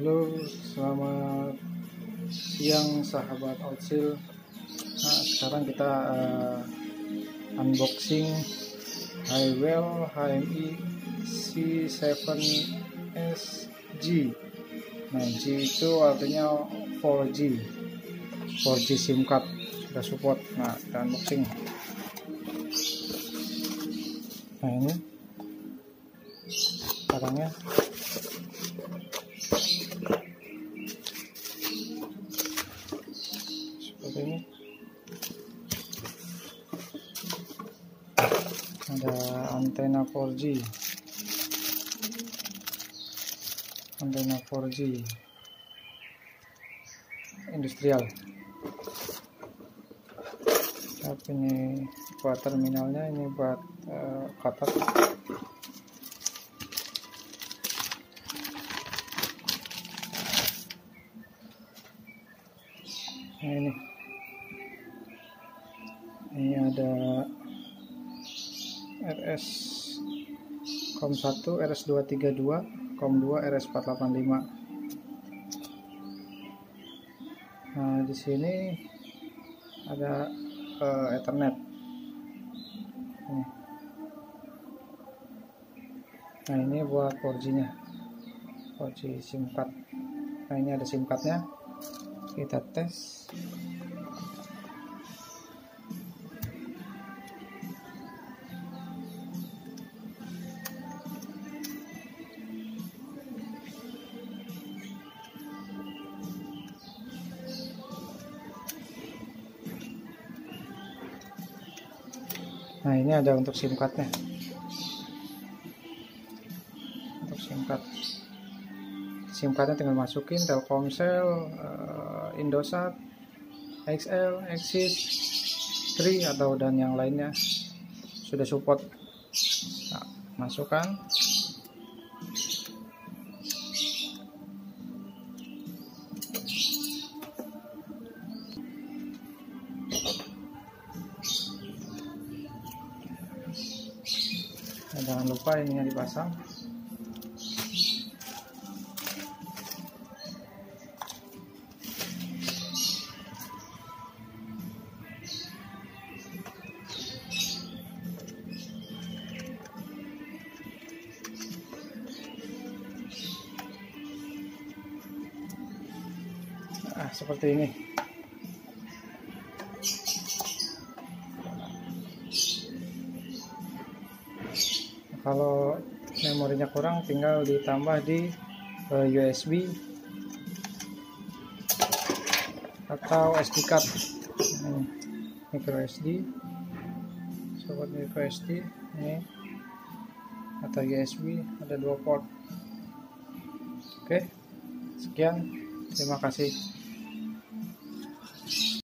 Halo, selamat siang sahabat Outsil. Nah, sekarang kita uh, unboxing Highwell HMI C7SG. Nah, G itu artinya 4G. 4G SIM card sudah support. Nah, kita unboxing. Nah, ini barangnya seperti ini ada antena 4G antena 4G industrial. Tapi ini buat terminalnya ini buat uh, cutter nah ini. Ini ada RS COM 1 RS 232 COM 2 RS 485 nah di sini ada uh, Ethernet. Nah ini buat 4G nya 4G SIM card. Nah ini ada SIM card nya kita tes. Nah ini ada untuk SIM cardnya. Untuk SIM card SIM tinggal masukin Telkomsel uh, Indosat XL, Axis 3 atau dan yang lainnya. Sudah support nah, masukkan jangan lupa ininya dipasang nah seperti ini. Kalau memorinya kurang tinggal ditambah di uh, eh, USB atau SD card. Ini micro SD sobat micro SD ini. Atau USB ada dua port. Oke sekian. Terima kasih